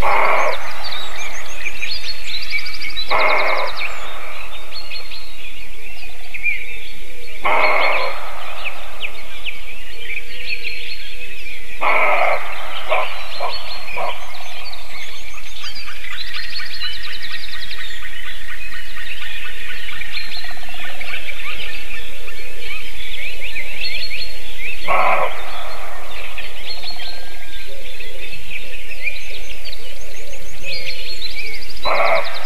Wow. Bob.